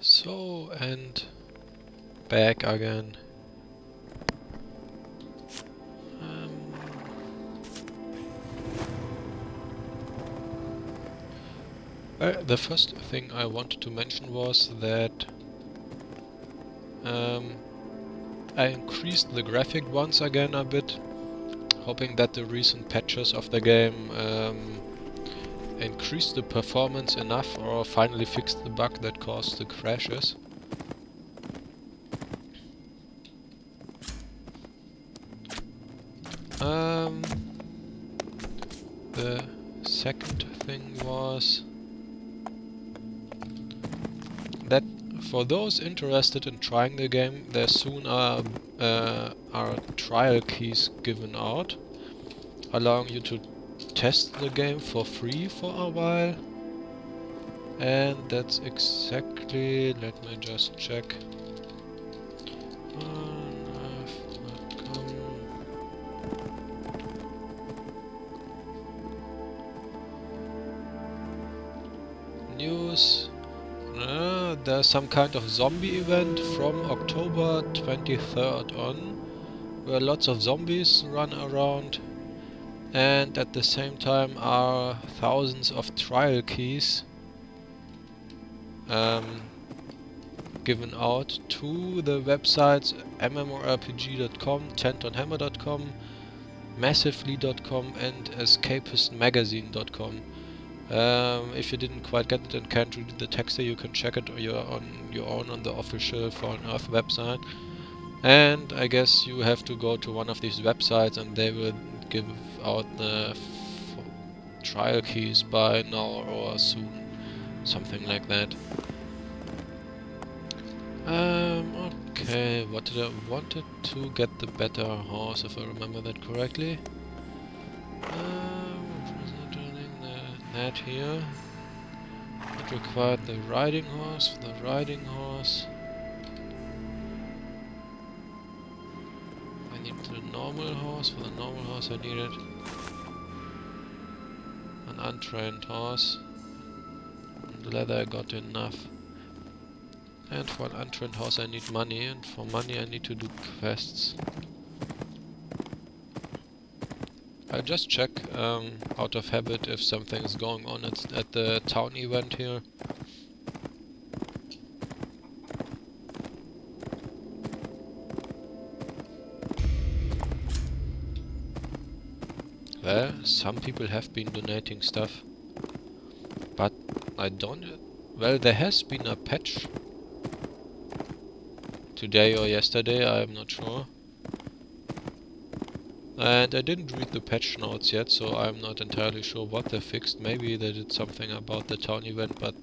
So, and back again. Um, well, the first thing I wanted to mention was that um, I increased the graphic once again a bit, hoping that the recent patches of the game um, increased the performance enough or finally fixed the bug that caused the crashes. Um, the second thing was that for those interested in trying the game, there soon are, uh, are trial keys given out, allowing you to test the game for free for a while. And that's exactly, let me just check. News. Uh, there's some kind of zombie event from October 23rd on, where lots of zombies run around and at the same time are thousands of trial keys um, given out to the websites mmorpg.com, tentonhammer.com, massively.com and escapistmagazine.com. Um, if you didn't quite get it and can't read the text there, you can check it on your own on the official Fallen Earth website. And I guess you have to go to one of these websites and they will give out the trial keys by now or soon. Something like that. Um, okay, what did I wanted to get the better horse if I remember that correctly. Um, the net here. It required the riding horse the riding horse. Normal horse. For the normal horse I needed an untrained horse. And leather I got enough. And for an untrained horse I need money, and for money I need to do quests. I'll just check um, out of habit if something is going on at, at the town event here. Some people have been donating stuff. But I don't... Well, there has been a patch. Today or yesterday, I'm not sure. And I didn't read the patch notes yet, so I'm not entirely sure what they fixed. Maybe they did something about the town event, but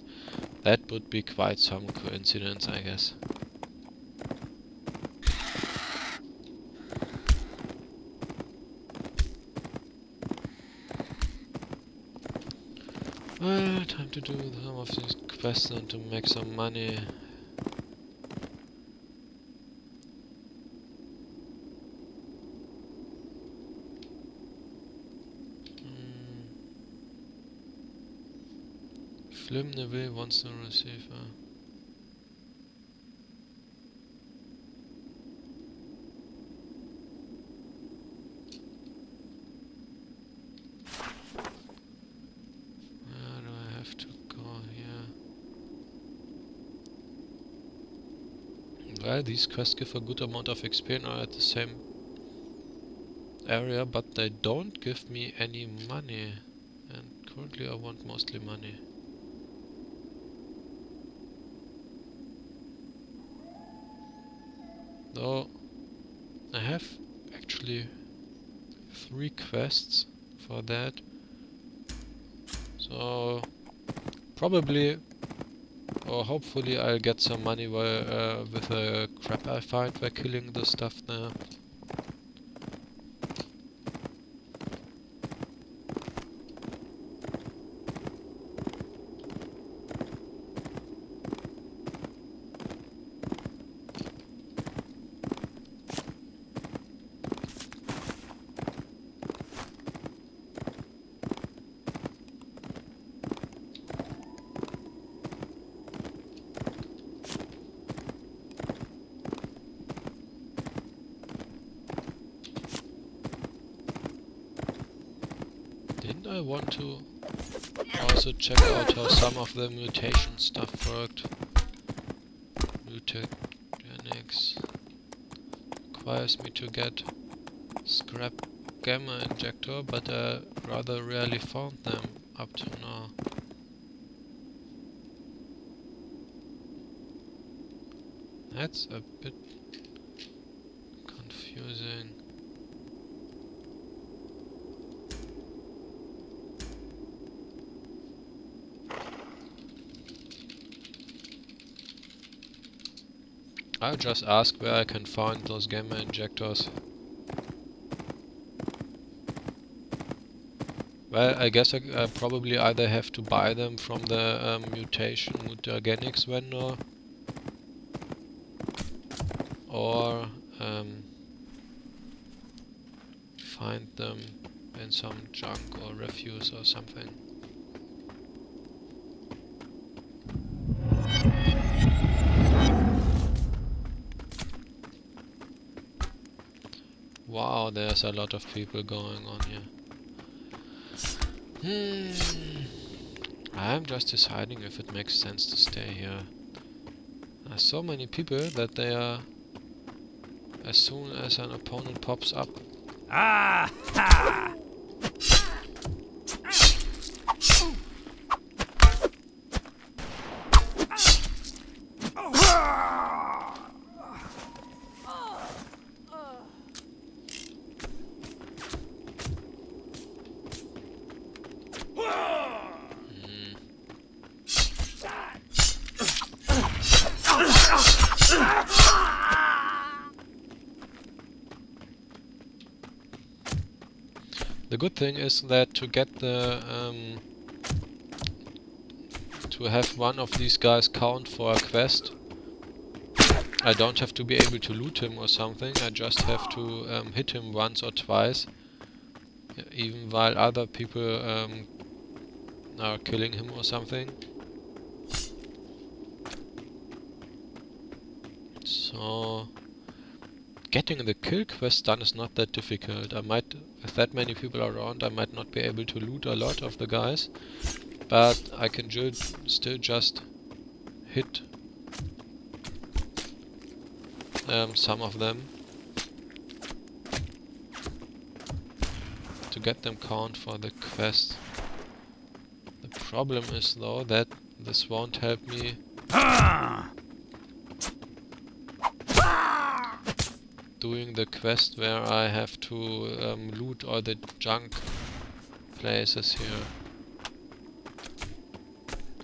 that would be quite some coincidence, I guess. Well, time to do some of these quests and to make some money. Hmm. Flim Neville wants to receive. Uh, Well, these quests give a good amount of experience at the same area, but they don't give me any money. And currently I want mostly money. Though I have actually three quests for that. So probably or hopefully I'll get some money while, uh, with the crap I find by killing the stuff there. I want to also check out how some of the mutation stuff worked. Mutagenics requires me to get scrap gamma injector, but I rather rarely found them up to now. That's a bit I'll just ask where I can find those gamma injectors. Well, I guess I, I, probably either have to buy them from the um, mutation mutagenics vendor or um, find them in some junk or refuse or something. There's a lot of people going on here. Hmm. I'm just deciding if it makes sense to stay here. There's so many people that they are... As soon as an opponent pops up... Ah! Ha! The good thing is that to get the um, to have one of these guys count for a quest I don't have to be able to loot him or something, I just have to um, hit him once or twice even while other people um, are killing him or something. So getting the kill quest done is not that difficult. I might, with that many people around, I might not be able to loot a lot of the guys, but I can ju still just hit um, some of them to get them count for the quest. The problem is though that this won't help me doing the quest where I have to um, loot all the junk places here.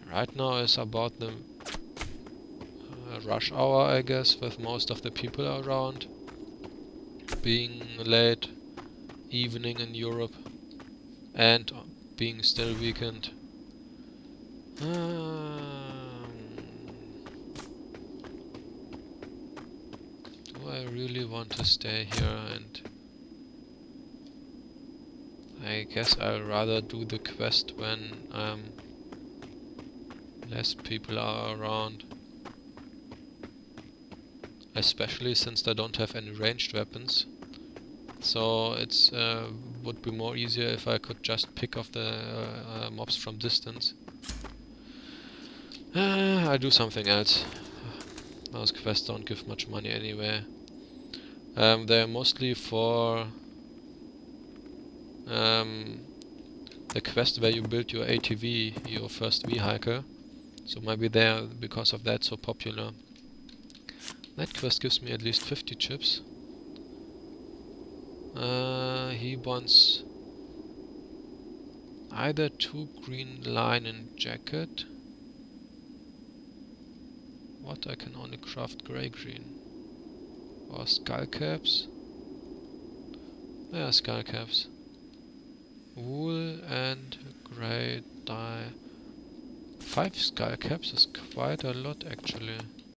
Right now is about the uh, rush hour I guess with most of the people around being late evening in Europe and being still weekend. Um, do I really want to stay here and I guess I'll rather do the quest when um, less people are around. Especially since I don't have any ranged weapons. So it's uh, would be more easier if I could just pick off the uh, uh mobs from distance. I'll do something else. Those quests don't give much money anyway. Um, they're mostly for um, the quest where you build your ATV, your first vehicle. So maybe they're, because of that, so popular. That quest gives me at least 50 chips. Uh, he wants either two green linen jacket. What I can only craft grey green. Or skull caps. Yeah, skull caps. Wool and grey dye. Five skull caps is quite a lot actually.